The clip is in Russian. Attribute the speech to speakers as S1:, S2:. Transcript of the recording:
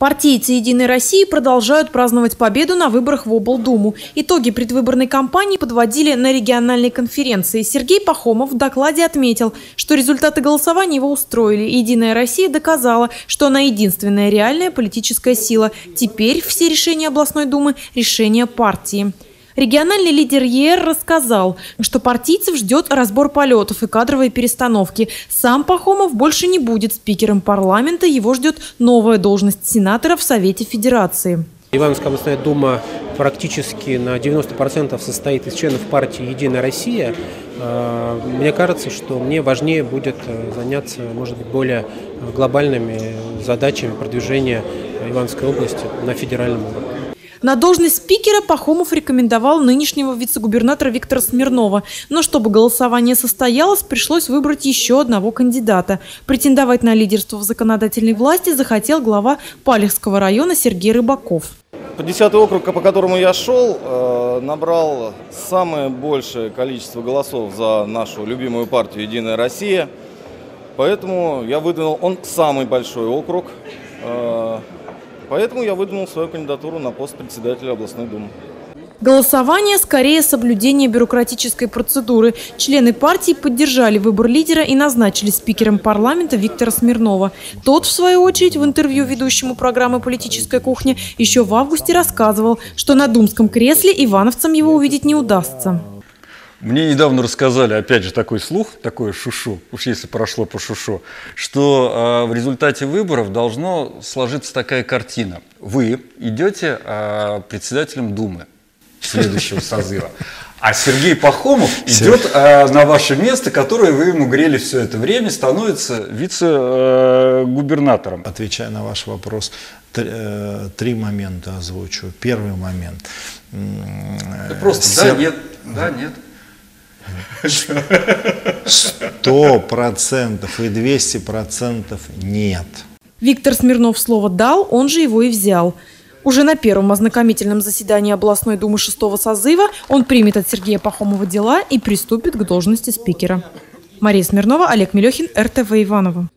S1: Партийцы «Единой России» продолжают праздновать победу на выборах в облдуму. Итоги предвыборной кампании подводили на региональной конференции. Сергей Пахомов в докладе отметил, что результаты голосования его устроили. «Единая Россия» доказала, что она единственная реальная политическая сила. Теперь все решения областной думы – решения партии. Региональный лидер ЕР рассказал, что партийцев ждет разбор полетов и кадровые перестановки. Сам Пахомов больше не будет спикером парламента, его ждет новая должность сенатора в Совете Федерации.
S2: Ивановская областная дума практически на 90% состоит из членов партии «Единая Россия». А, мне кажется, что мне важнее будет э, заняться, может быть, более глобальными задачами продвижения Ивановской области на федеральном уровне.
S1: На должность спикера Пахомов рекомендовал нынешнего вице-губернатора Виктора Смирнова. Но чтобы голосование состоялось, пришлось выбрать еще одного кандидата. Претендовать на лидерство в законодательной власти захотел глава Палехского района Сергей Рыбаков.
S3: По 10 округ, по которому я шел, э, набрал самое большее количество голосов за нашу любимую партию «Единая Россия». Поэтому я выдвинул, он самый большой округ. Поэтому я выдвинул свою кандидатуру на пост председателя областной думы.
S1: Голосование скорее соблюдение бюрократической процедуры. Члены партии поддержали выбор лидера и назначили спикером парламента Виктора Смирнова. Тот, в свою очередь, в интервью ведущему программы «Политическая кухня» еще в августе рассказывал, что на думском кресле ивановцам его увидеть не удастся.
S4: Мне недавно рассказали, опять же, такой слух, такое шушу, уж если прошло по шушу, что э, в результате выборов должно сложиться такая картина. Вы идете э, председателем Думы следующего созыва, а Сергей Пахомов идет э, на ваше место, которое вы ему грели все это время, становится вице-губернатором.
S5: Отвечая на ваш вопрос, три, э, три момента озвучу. Первый момент.
S4: Да просто Сер... да, нет, да, нет.
S5: Сто процентов и двести процентов нет.
S1: Виктор Смирнов слово дал, он же его и взял. Уже на первом ознакомительном заседании областной думы шестого созыва он примет от Сергея Пахомова дела и приступит к должности спикера. Мария Смирнова, Олег Мелехин, РТВ Иваново.